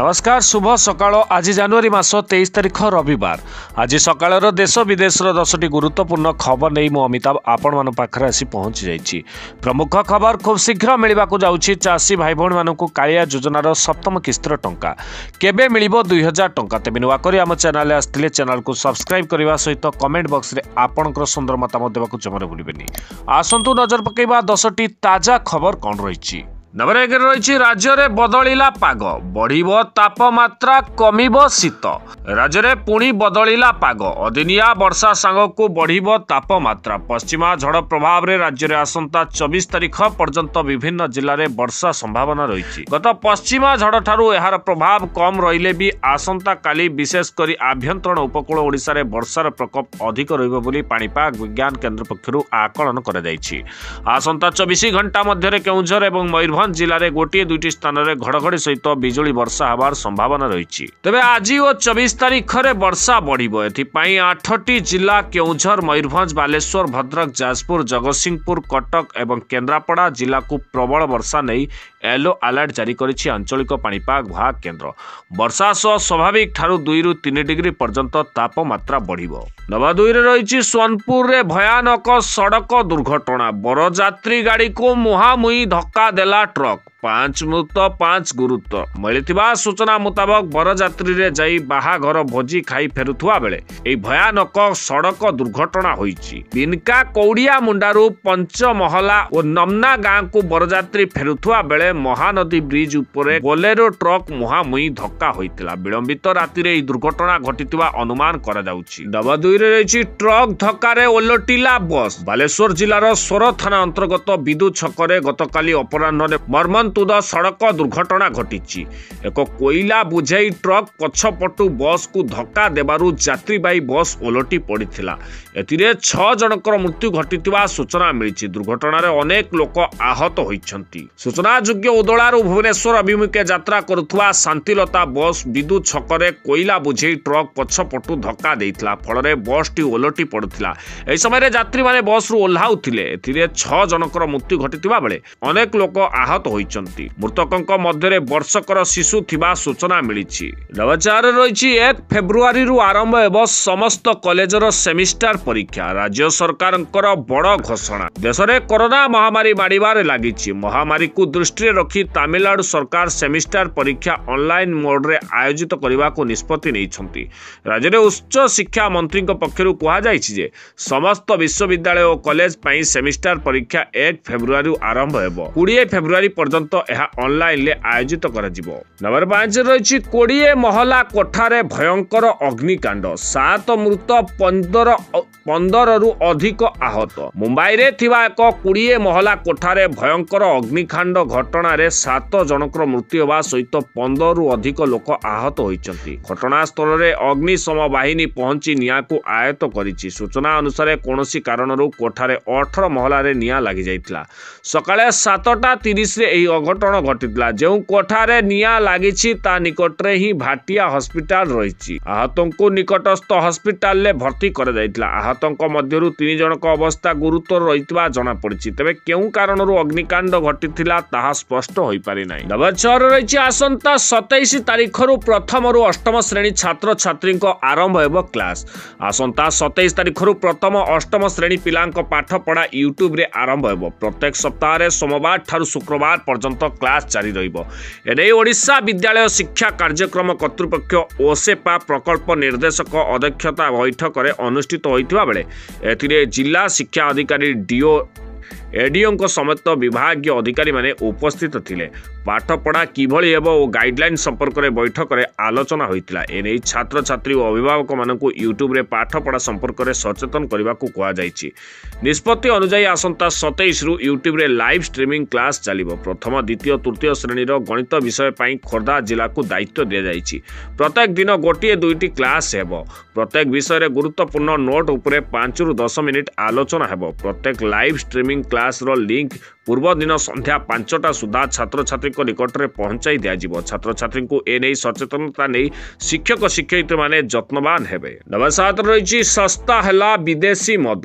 ନମସ୍କାର ଶୁଭ ସକାଳ ଆଜି ଜାନୁଆରୀ ମାସ ତେଇଶ ତାରିଖ ରବିବାର ଆଜି ସକାଳର ଦେଶ ବିଦେଶର ଦଶଟି ଗୁରୁତ୍ୱପୂର୍ଣ୍ଣ ଖବର ନେଇ ମୁଁ ଅମିତାଭ ଆପଣମାନଙ୍କ ପାଖରେ ଆସି ପହଞ୍ଚି ଯାଇଛି। ପ୍ରମୁଖ ଖବର ଖୁବ୍ ଶୀଘ୍ର ମିଳିବାକୁ ଯାଉଛି ଚାଷୀ ଭାଇ ଭଉଣୀମାନଙ୍କୁ କାଳିଆ ଯୋଜନାର ସପ୍ତମ କିସ୍ତିର ଟଙ୍କା। କେବେ ମିଳିବ ଦୁଇ ହଜାର ଟଙ୍କା? ତେବେ ନୂଆକରି ଆମ ଚ୍ୟାନେଲରେ ଆସିଥିଲେ ଚ୍ୟାନେଲକୁ ସବସ୍କ୍ରାଇବ୍ କରିବା ସହିତ କମେଣ୍ଟ ବକ୍ସରେ ଆପଣଙ୍କର ସୁନ୍ଦର ମତାମତ ଦେବାକୁ ଜମାରେ ଭୁଲିବେନି। ଆସନ୍ତୁ ନଜର ପକାଇବା ଦଶଟି ତାଜା ଖବର କ'ଣ ରହିଛି। ନମ୍ବର ଏକରେ ରହିଛି ରାଜ୍ୟରେ ବଦଳିଲା ପାଗ। ବଢିବ ତାପମାତ୍ରା କମିବ ଶୀତ। ରାଜ୍ୟରେ ପୁଣି ବଦଳିଲା ପାଗ। ଅଦିନିଆ ବର୍ଷା ସାଙ୍ଗକୁ ବଢିବ ତାପମାତ୍ରା। ପଶ୍ଚିମା ଝଡ଼ ପ୍ରଭାବରେ ରାଜ୍ୟରେ ଆସନ୍ତା ଚବିଶ ତାରିଖ ପର୍ଯ୍ୟନ୍ତ ବିଭିନ୍ନ ଜିଲ୍ଲାରେ ବର୍ଷା ସମ୍ଭାବନା ରହିଛି। ଗତ ପଶ୍ଚିମା ଝଡ଼ଠାରୁ ଏହାର ପ୍ରଭାବ କମ୍ ରହିଲେ ବି ଆସନ୍ତାକାଲି ବିଶେଷ କରି ଆଭ୍ୟନ୍ତରୀଣ ଉପକୂଳ ଓଡ଼ିଶାରେ ବର୍ଷାର ପ୍ରକୋପ ଅଧିକ ରହିବ ବୋଲି ପାଣିପାଗ ବିଜ୍ଞାନ କେନ୍ଦ୍ର ପକ୍ଷରୁ ଆକଳନ କରାଯାଇଛି। ଆସନ୍ତା ଚବିଶ ଘଣ୍ଟା ମଧ୍ୟରେ କେଉଁଝର ଏବଂ ମୟୂରଭଞ୍ଜ ଜିଲ୍ଲାରେ ଗୋଟିଏ ଦୁଇଟି ସ୍ଥାନରେ ଘଡ଼ଘଡ଼ି ସହିତ ବିଜୁଳି ବର୍ଷା ହେବାର ସମ୍ଭାବନା ରହିଛି। ତେବେ ଆଜି ଓ ଚବିଶ ତାରିଖରେ ବର୍ଷା ବଢ଼ିବ। ଏଥିପାଇଁ ଆଠଟି ଜିଲ୍ଲା କେଉଁଝର ମୟୂରଭଞ୍ଜ ବାଲେଶ୍ୱର ଭଦ୍ରକ ଯାଜପୁର ଜଗତସିଂହପୁର କଟକ ଏବଂ କେନ୍ଦ୍ରାପଡ଼ା ଜିଲ୍ଲାକୁ ପ୍ରବଳ ବର୍ଷା ନେଇ ୟେଲୋ ଆଲର୍ଟ ଜାରି କରିଛି ଆଞ୍ଚଳିକ ପାଣିପାଗ ବିଭାଗ କେନ୍ଦ୍ର ବର୍ଷା ସହ ସ୍ୱାଭାବିକ ଠାରୁ ଦୁଇରୁ ତିନି ଡିଗ୍ରୀ ପର୍ଯ୍ୟନ୍ତ ତାପମାତ୍ରା ବଢ଼ିବ ନବା ଦୁଇରେ ରହିଛି ସୋନପୁରରେ ଭୟାନକ ସଡ଼କ ଦୁର୍ଘଟଣା। ବରଯାତ୍ରୀ ଗାଡ଼ିକୁ ମୁହାଁମୁହିଁ ଧକ୍କା ଦେଲା ଟ୍ରକ୍। ପାଞ୍ଚ ମୃତ ପାଞ୍ଚ ଗୁରୁତ୍ୱ। ମିଳିଥିବା ସୂଚନା ମୁତାବକ ବରଯାତ୍ରୀରେ ଯାଇ ବାହାଘର ଭୋଜି ଖାଇ ଫେରୁଥିବା ବେଳେ ଏହି ଭୟାନକ ସଡ଼କ ଦୁର୍ଘଟଣା ହୋଇଛି। ବିନକା କୌଡ଼ିଆ ମୁଣ୍ଡାରୁ ପଞ୍ଚମହଲା ଓ ନମ୍ନା ଗାଁକୁ ବରଯାତ୍ରୀ ଫେରୁଥିବା ବେଳେ ମହାନଦୀ ବ୍ରିଜ ଉପରେ ବୋଲେରୋ ଟ୍ରକ୍ ମୁହାଁମୁହିଁ ଧକ୍କା ହୋଇଥିଲା। ବିଳମ୍ବିତ ରାତିରେ ଏହି ଦୁର୍ଘଟଣା ଘଟିଥିବା ଅନୁମାନ କରାଯାଉଛି। ଡବା ଦୁଇରେ ରହିଛି ଟ୍ରକ୍ ଧକ୍କାରେ ଓଲଟିଲା ବସ୍। ବାଲେଶ୍ୱର ଜିଲ୍ଲାର ସୋର ଥାନା ଅନ୍ତର୍ଗତ ବିଦୁ ଛକରେ ଗତକାଲି ଅପରାହ୍ନରେ ମର୍ମନ୍ତୁଦ ସଡ଼କ ଦୁର୍ଘଟଣା ଘଟିଛି। ଏକ କୋଇଲା ବୁଝେଇ ଟ୍ରକ୍ ପଛପଟୁ ବସ୍କୁ ଧକ୍କା ଦେବାରୁ ଯାତ୍ରୀବାହୀ ବସ୍ ଓଲଟି ପଡ଼ିଥିଲା। ଏଥିରେ ଛଅ ଜଣଙ୍କର ମୃତ୍ୟୁ ଘଟିଥିବା ସୂଚନା ମିଳିଛି। ଦୁର୍ଘଟଣାରେ ଅନେକ ଲୋକ ଆହତ ହୋଇଛନ୍ତି। ସୂଚନାଯୋଗ୍ୟ ଉଦଳାରୁ ଭୁବନେଶ୍ୱର ଅଭିମୁଖେ ଯାତ୍ରା କରୁଥିବା ଶାନ୍ତିଲତା ବସ୍ ବିଦୁ ଛକରେ କୋଇଲା ବୁଝେଇ ଟ୍ରକ୍ ପଛପଟୁ ଧକ୍କା ଦେଇଥିଲା ଫଳରେ ବସ୍ଟି ଓଲଟି ପଡ଼ୁଥିଲା। ଏହି ସମୟରେ ଯାତ୍ରୀମାନେ ବସ୍ରୁ ଓହ୍ଲାଉଥିଲେ। ଏଥିରେ ଛଅ ଜଣଙ୍କର ମୃତ୍ୟୁ ଘଟିଥିବା ବେଳେ ଅନେକ ଲୋକ ଆହତ ହୋଇଛନ୍ତି। ମୃତକଙ୍କ ମଧ୍ୟରେ ବର୍ଷକର ଶିଶୁ ଥିବା ସୂଚନା ମିଳିଛି। ନବଚାରରେ ରହିଛି ଏକ ଫେବୃଆରୀରୁ ଆରମ୍ଭ ହେବ ସମସ୍ତ କଲେଜର ସେମିଷ୍ଟାର ପରୀକ୍ଷା। ରାଜ୍ୟ ସରକାରଙ୍କର ବଡ଼ ଘୋଷଣା। ଦେଶରେ କରୋନା ମହାମାରୀ ମାଡ଼ିବାରେ ଲାଗିଛି। ମହାମାରୀକୁ ଦୃଷ୍ଟିରେ ରଖି ତାମିଲନାଡୁ ସରକାର ସେମିଷ୍ଟାର ପରୀକ୍ଷା ଅନଲାଇନ ମୋଡରେ ଆୟୋଜିତ କରିବାକୁ ନିଷ୍ପତ୍ତି ନେଇଛନ୍ତି। ରାଜ୍ୟରେ ଉଚ୍ଚ ଶିକ୍ଷା ମନ୍ତ୍ରୀଙ୍କ ପକ୍ଷରୁ କୁହାଯାଇଛି ଯେ ସମସ୍ତ ବିଶ୍ୱବିଦ୍ୟାଳୟ ଓ କଲେଜ ପାଇଁ ସେମିଷ୍ଟାର ପରୀକ୍ଷା ଏକ ଫେବୃଆରୀରୁ ଆରମ୍ଭ ହେବ। କୋଡ଼ିଏ ଫେବୃଆରୀ ପର୍ଯ୍ୟନ୍ତ ଏହା ଅନଲାଇନରେ ଆୟୋଜିତ କରାଯିବ। ନମ୍ବର ପାଞ୍ଚରେ ରହିଛି କୋଡ଼ିଏ ମହଲା କୋଠାରେ ଭୟଙ୍କର ଅଗ୍ନିକାଣ୍ଡ। ସାତ ମୃତ ପନ୍ଦର ପନ୍ଦରରୁ ଅଧିକ ଆହତ। ମୁମ୍ବାଇରେ ଥିବା ଏକ କୋଡ଼ିଏ ମହଲା କୋଠାରେ ଭୟଙ୍କର ଅଗ୍ନିକାଣ୍ଡ ଘଟଣାରେ ସାତ ଜଣଙ୍କର ମୃତ୍ୟୁ ହେବା ସହିତ ପନ୍ଦରରୁ ଅଧିକ ଲୋକ ଆହତ ହୋଇଛନ୍ତି। ଘଟଣାସ୍ଥଳରେ ଅଗ୍ନିଶମ ବାହିନୀ ପହଞ୍ଚି ନିଆଁକୁ ଆୟତ୍ତ କରିଛି। ସୂଚନା ଅନୁସାରେ କୌଣସି କାରଣରୁ କୋଠାରେ ଅଠର ମହଲାରେ ନିଆଁ ଲାଗିଯାଇଥିଲା। ସକାଳେ ସାତଟା ତିରିଶରେ ଏହି ଅଘଟଣ ଘଟିଥିଲା। ଯେଉଁ କୋଠାରେ ନିଆଁ ଲାଗିଛି ତା ନିକଟରେ ହିଁ ଭାଟିଆ ହସ୍ପିଟାଲ ରହିଛି। ଆହତଙ୍କୁ ନିକଟସ୍ଥ ହସ୍ପିଟାଲରେ ଭର୍ତ୍ତି କରାଯାଇଥିଲା। ଆହତଙ୍କ ମଧ୍ୟରୁ ତିନି ଜଣଙ୍କ ଅବସ୍ଥା ଗୁରୁତର ରହିଥିବା ଜଣାପଡ଼ିଛି। ତେବେ କେଉଁ କାରଣରୁ ଅଗ୍ନିକାଣ୍ଡ ଘଟିଥିଲା ତାହା ସ୍ପଷ୍ଟ ହୋଇପାରି ନାହିଁ ନମ୍ବର ଛଅରେ ରହିଛି ଆସନ୍ତା ସତେଇଶ ତାରିଖରୁ ପ୍ରଥମରୁ ଅଷ୍ଟମ ଶ୍ରେଣୀ ଛାତ୍ରଛାତ୍ରୀଙ୍କ ଆରମ୍ଭ ହେବ କ୍ଲାସ। ଆସନ୍ତା ସତେଇଶ ତାରିଖରୁ ପ୍ରଥମ ଅଷ୍ଟମ ଶ୍ରେଣୀ ପିଲାଙ୍କ ପାଠପଢ଼ା ୟୁଟ୍ୟୁବରେ ଆରମ୍ଭ ହେବ। ପ୍ରତ୍ୟେକ ସପ୍ତାହରେ ସୋମବାର ଠାରୁ ଶୁକ୍ରବାର ପର୍ଯ୍ୟନ୍ତ କ୍ଲାସ ଜାରି ରହିବ। ଏନେଇ ଓଡ଼ିଶା ବିଦ୍ୟାଳୟ ଶିକ୍ଷା କାର୍ଯ୍ୟକ୍ରମ କର୍ତ୍ତୃପକ୍ଷ ଓସେପା ପ୍ରକଳ୍ପ ନିର୍ଦ୍ଦେଶକ ଅଧ୍ୟକ୍ଷତା ବୈଠକରେ ଅନୁଷ୍ଠିତ ହୋଇଥିବା ବେଳେ ଏଥିରେ ଜିଲ୍ଲା ଶିକ୍ଷା ଅଧିକାରୀ ଡିଓ ଏଡିଓଙ୍କ ସମେତ ବିଭାଗୀୟ ଅଧିକାରୀମାନେ ଉପସ୍ଥିତ ଥିଲେ। ପାଠପଢ଼ା କିଭଳି ହେବ ଓ ଗାଇଡଲାଇନ୍ ସମ୍ପର୍କରେ ବୈଠକରେ ଆଲୋଚନା ହୋଇଥିଲା। ଏନେଇ ଛାତ୍ରଛାତ୍ରୀ ଓ ଅଭିଭାବକମାନଙ୍କୁ ୟୁଟ୍ୟୁବରେ ପାଠପଢ଼ା ସମ୍ପର୍କରେ ସଚେତନ କରିବାକୁ କୁହାଯାଇଛି। ନିଷ୍ପତ୍ତି ଅନୁଯାୟୀ ଆସନ୍ତା ସତେଇଶରୁ ୟୁଟ୍ୟୁବରେ ଲାଇଭ୍ ଷ୍ଟ୍ରିମିଂ କ୍ଲାସ୍ ଚାଲିବ। ପ୍ରଥମ ଦ୍ୱିତୀୟ ତୃତୀୟ ଶ୍ରେଣୀର ଗଣିତ ବିଷୟ ପାଇଁ ଖୋର୍ଦ୍ଧା ଜିଲ୍ଲାକୁ ଦାୟିତ୍ୱ ଦିଆଯାଇଛି। ପ୍ରତ୍ୟେକ ଦିନ ଗୋଟିଏ ଦୁଇଟି କ୍ଲାସ୍ ହେବ। ପ୍ରତ୍ୟେକ ବିଷୟରେ ଗୁରୁତ୍ୱପୂର୍ଣ୍ଣ ନୋଟ୍ ଉପରେ ପାଞ୍ଚରୁ ଦଶ ମିନିଟ୍ ଆଲୋଚନା ହେବ। ପ୍ରତ୍ୟେକ ଲାଇଭ୍ ଷ୍ଟ୍ରିମିଂ କ୍ଲାସ୍ର ଲିଙ୍କ୍ ପୂର୍ବଦିନ ସନ୍ଧ୍ୟା ପାଞ୍ଚଟା ସୁଦ୍ଧା ଛାତ୍ରଛାତ୍ରୀଙ୍କ ନିକଟରେ ପହଞ୍ଚାଇ ଦିଆଯିବ। ଛାତ୍ରଛାତ୍ରୀଙ୍କୁ ଏନେଇ ସଚେତନତା ନେଇ ଶିକ୍ଷକ ଶିକ୍ଷୟିତ୍ରୀମାନେ ଯତ୍ନବାନ ହେବେ। ନବସାତରେ ରହିଛି ଶସ୍ତା ହେଲା ବିଦେଶୀ ମଦ।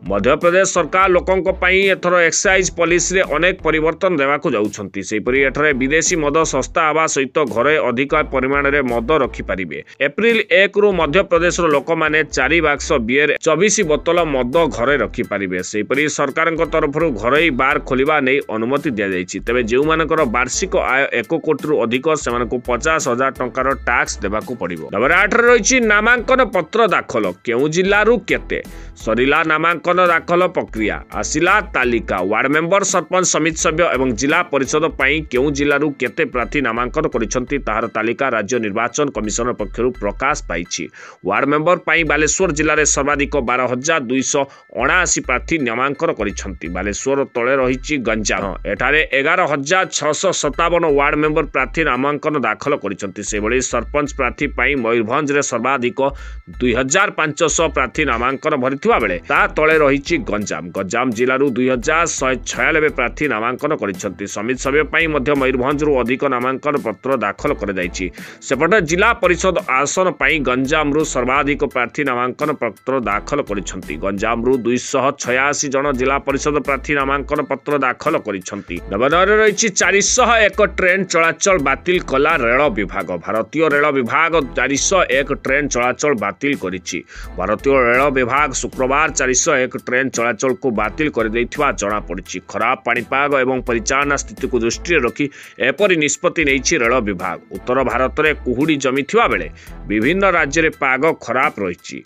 ମଧ୍ୟପ୍ରଦେଶ ସରକାର ଲୋକଙ୍କ ପାଇଁ ଏଥର ଏକ୍ସାଇଜ୍ ପଲିସିରେ ଅନେକ ପରିବର୍ତ୍ତନ ଦେବାକୁ ଯାଉଛନ୍ତି। ସେହିପରି ଏଠାରେ ବିଦେଶୀ ମଦ ଶସ୍ତା ହେବା ସହିତ ଘରେ ଅଧିକ ପରିମାଣରେ ମଦ ରଖିପାରିବେ। ଏପ୍ରିଲ ଏକରୁ ମଧ୍ୟପ୍ରଦେଶର ଲୋକମାନେ ଚାରି ବାକ୍ସ ବିୟର ଚବିଶ ବୋତଲ ମଦ ଘରେ ରଖିପାରିବେ। ସେହିପରି ସରକାରଙ୍କ ତରଫରୁ ଘରୋଇ ବାର୍ ଖୋଲିବା ନେଇ ଅନୁମତି ଦିଆଯାଇଛି। ତେବେ ଯେଉଁମାନଙ୍କର ବାର୍ଷିକ ଆୟ ଏକ କୋଟିରୁ ଅଧିକ ସେମାନଙ୍କୁ ପଚାଶ ହଜାର ଟଙ୍କାର ଟାକ୍ସ ଦେବାକୁ ପଡ଼ିବ। ନମ୍ବର ଆଠରେ ରହିଛି ନାମାଙ୍କନ ପତ୍ର ଦାଖଲ। କେଉଁ ଜିଲ୍ଲାରୁ କେତେ? ସରିଲା ନାମାଙ୍କନ ଦାଖଲ ପ୍ରକ୍ରିୟା ଆସିଲା ତାଲିକା ୱାର୍ଡ ମେମ୍ବର ସରପଞ୍ଚ ସମିତି ସଭ୍ୟ ଏବଂ ଜିଲ୍ଲା ପରିଷଦ ପାଇଁ କେଉଁ ଜିଲ୍ଲାରୁ କେତେ ପ୍ରାର୍ଥୀ ନାମାଙ୍କନ କରିଛନ୍ତି ତାହାର ତାଲିକା ରାଜ୍ୟ ନିର୍ବାଚନ କମିଶନ ପକ୍ଷରୁ ପ୍ରକାଶ ପାଇଛି ୱାର୍ଡ ମେମ୍ବର ପାଇଁ ବାଲେଶ୍ୱର ଜିଲ୍ଲାରେ ସର୍ବାଧିକ ବାର ହଜାର ଦୁଇଶହ ଅଣାଅଶୀ ପ୍ରାର୍ଥୀ ନାମାଙ୍କନ କରିଛନ୍ତି ବାଲେଶ୍ୱର ତଳେ ରହିଛି ଗଞ୍ଜାମ ଏଠାରେ ଏଗାର ହଜାର ଛଅଶହ ସତାବନ ୱାର୍ଡ ମେମ୍ବର ପ୍ରାର୍ଥୀ ନାମାଙ୍କନ ଦାଖଲ କରିଛନ୍ତି ସେଭଳି ସରପଞ୍ଚ ପ୍ରାର୍ଥୀ ପାଇଁ ମୟୂରଭଞ୍ଜରେ ସର୍ବାଧିକ ଦୁଇ ହଜାର ପାଞ୍ଚଶହ ପ୍ରାର୍ଥୀ ନାମାଙ୍କନ ଭରିଥିବା ବେଳେ ତା ତଳେ ରହିଛି ଗଞ୍ଜାମ। ଗଞ୍ଜାମ ଜିଲ୍ଲାରୁ ଦୁଇ ହଜାର ଶହେ ଛୟାନବେ ପ୍ରାର୍ଥୀ ନାମାଙ୍କନ କରିଛନ୍ତି। ସମିତି ସଭ୍ୟ ପାଇଁ ମଧ୍ୟ ମୟୂରଭଞ୍ଜରୁ ଅଧିକ ନାମାଙ୍କନ ପତ୍ର ଦାଖଲ କରାଯାଇଛି। ସେପଟେ ଜିଲ୍ଲା ପରିଷଦ ଆସନ ପାଇଁ ଗଞ୍ଜାମରୁ ସର୍ବାଧିକ ପ୍ରାର୍ଥୀ ନାମାଙ୍କନ ପତ୍ର ଦାଖଲ କରିଛନ୍ତି। ଗଞ୍ଜାମରୁ ଦୁଇଶହ ଛୟାଅଶୀ ଜଣ ଜିଲ୍ଲା ପରିଷଦ ପ୍ରାର୍ଥୀ ନାମାଙ୍କନ ପତ୍ର ଦାଖଲ କରିଛନ୍ତି। ନବନରେ ରହିଛି ଚାରିଶହ ଏକ ଟ୍ରେନ୍ ଚଳାଚଳ ବାତିଲ କଲା ରେଳ ବିଭାଗ। ଭାରତୀୟ ରେଳ ବିଭାଗ ଚାରିଶହ ଏକ ଟ୍ରେନ୍ ଚଳାଚଳ ବାତିଲ କରିଛି। ଭାରତୀୟ ରେଳ ବିଭାଗ ଶୁକ୍ରବାର ଚାରିଶହ ଏକ ଟ୍ରେନ୍ ଚଳାଚଳକୁ ବାତିଲ କରିଦେଇଥିବା ଜଣାପଡ଼ିଛି ଖରାପ ପାଣିପାଗ ଏବଂ ପରିଚାଳନା ସ୍ଥିତିକୁ ଦୃଷ୍ଟିରେ ରଖି ଏପରି ନିଷ୍ପତ୍ତି ନେଇଛି ରେଳ ବିଭାଗ ଉତ୍ତର ଭାରତରେ କୁହୁଡ଼ି ଜମିଥିବା ବେଳେ ବିଭିନ୍ନ ରାଜ୍ୟରେ ପାଗ ଖରାପ ରହିଛି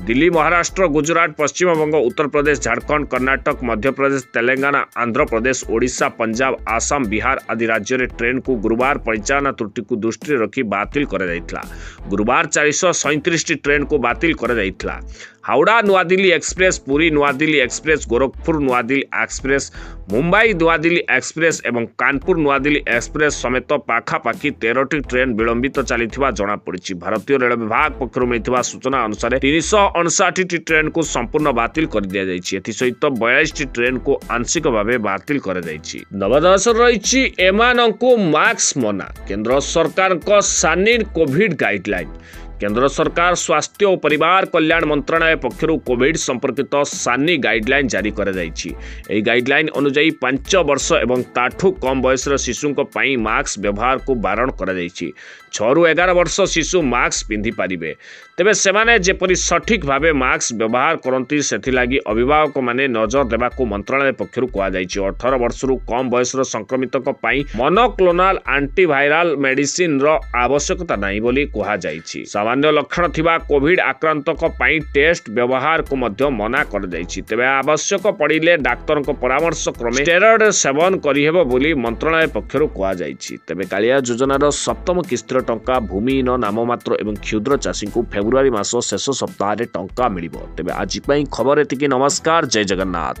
ଦିଲ୍ଲୀ ମହାରାଷ୍ଟ୍ର ଗୁଜରାଟ ପଶ୍ଚିମବଙ୍ଗ ଉତ୍ତରପ୍ରଦେଶ ଝାଡ଼ଖଣ୍ଡ କର୍ଣ୍ଣାଟକ ମଧ୍ୟପ୍ରଦେଶ ତେଲେଙ୍ଗାନା ଆନ୍ଧ୍ରପ୍ରଦେଶ ଓଡ଼ିଶା ପଞ୍ଜାବ ଆସାମ ବିହାର ଆଦି ରାଜ୍ୟରେ ଟ୍ରେନ୍କୁ ଗୁରୁବାର ପରିଚାଳନା ତ୍ରୁଟିକୁ ଦୃଷ୍ଟିରେ ରଖି ବାତିଲ କରାଯାଇଥିଲା ଗୁରୁବାର ଚାରିଶହ ସଇଁତିରିଶଟି ଟ୍ରେନ୍କୁ ବାତିଲ କରାଯାଇଥିଲା Howrah Nuadilli express Puri Nuadilli express Gorakhpur Nuadilli express Mumbai Nuadilli express ଏବଂ କାନପୁର ନୂଆଦିଲ୍ଲୀ ଏକ୍ସପ୍ରେସ୍ ସମେତ ପାଖାପାଖି ତେରଟି ଟ୍ରେନ୍ ବିଳମ୍ବିତ ଚାଲିଥିବା ଜଣାପଡ଼ିଛି ଭାରତୀୟ ରେଳ ବିଭାଗ ପକ୍ଷରୁ ମିଳିଥିବା ସୂଚନା ଅନୁସାରେ ତିନିଶହ ଅଣଷାଠିଟି ଟ୍ରେନ୍କୁ ସମ୍ପୂର୍ଣ୍ଣ ବାତିଲ କରିଦିଆଯାଇଛି ଏଥିସହିତ ବୟାଳିଶଟି ଟ୍ରେନ୍କୁ ଆଂଶିକ ଭାବେ ବାତିଲ କରାଯାଇଛି ନବଦଶରେ ରହିଛି ଏମାନଙ୍କୁ ମାସ୍କ ମନା କେନ୍ଦ୍ର ସରକାରଙ୍କ ସାନିନ୍ କୋଭିଡ୍ ଗାଇଡ୍ଲାଇନ୍ କେନ୍ଦ୍ର ସରକାର ସ୍ୱାସ୍ଥ୍ୟ ଓ ପରିବାର କଲ୍ୟାଣ ମନ୍ତ୍ରଣାଳୟ ପକ୍ଷରୁ କୋଭିଡ୍ ସମ୍ପର୍କିତ ସାନି ଗାଇଡ୍ଲାଇନ୍ ଜାରି କରାଯାଇଛି ଏହି ଗାଇଡ୍ଲାଇନ୍ ଅନୁଯାୟୀ ପାଞ୍ଚ ବର୍ଷ ଏବଂ ତାଠୁ କମ୍ ବୟସର ଶିଶୁଙ୍କ ପାଇଁ ମାସ୍କ ବ୍ୟବହାରକୁ ବାରଣ କରାଯାଇଛି ଛଅରୁ ଏଗାର ବର୍ଷ ଶିଶୁ ମାସ୍କ ପିନ୍ଧିପାରିବେ ତେବେ ସେମାନେ ଯେପରି ସଠିକ୍ ଭାବେ ମାସ୍କ ବ୍ୟବହାର କରନ୍ତି ସେଥିଲାଗି ଅଭିଭାବକମାନେ ନଜର ଦେବାକୁ ମନ୍ତ୍ରଣାଳୟ ପକ୍ଷରୁ କୁହାଯାଇଛି ଅଠର ବର୍ଷରୁ କମ୍ ବୟସର ସଂକ୍ରମିତଙ୍କ ପାଇଁ ମନୋକ୍ଲୋନାଲ ଆଣ୍ଟିଭାଇରାଲ ମେଡିସିନର ଆବଶ୍ୟକତା ନାହିଁ ବୋଲି କୁହାଯାଇଛି ସାମାନ୍ୟ ଲକ୍ଷଣ ଥିବା କୋଭିଡ୍ ଆକ୍ରାନ୍ତଙ୍କ ପାଇଁ ଟେଷ୍ଟ ବ୍ୟବହାରକୁ ମଧ୍ୟ ମନା କରାଯାଇଛି ତେବେ ଆବଶ୍ୟକ ପଡ଼ିଲେ ଡାକ୍ତରଙ୍କ ପରାମର୍ଶ କ୍ରମେ ଷ୍ଟେରଏଡ୍ ସେବନ କରିହେବ ବୋଲି ମନ୍ତ୍ରଣାଳୟ ପକ୍ଷରୁ କୁହାଯାଇଛି। ତେବେ କାଳିଆ ଯୋଜନାର ସପ୍ତମ କିସ୍ତିର ଟଙ୍କା ଭୂମିହୀନ ନାମମାତ୍ର ଏବଂ କ୍ଷୁଦ୍ର ଚାଷୀଙ୍କୁ ଫେବୃଆରୀ ମାସ ଶେଷ ସପ୍ତାହରେ ଟଙ୍କା ମିଳିବ। ତେବେ ଆଜି ପାଇଁ ଖବର ଏତିକି। ନମସ୍କାର। ଜୟ ଜଗନ୍ନାଥ।